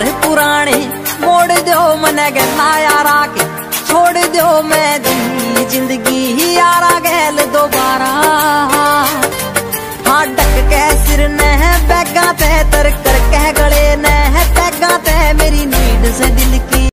यार पुराने, मोड़ दो मन गहना यारा के छोड़ दो मैं दिन ज़िंदगी ही यारा गहल दोबारा। हाँ, हाँ, हाँ डक के सिर ने